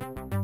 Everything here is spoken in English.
you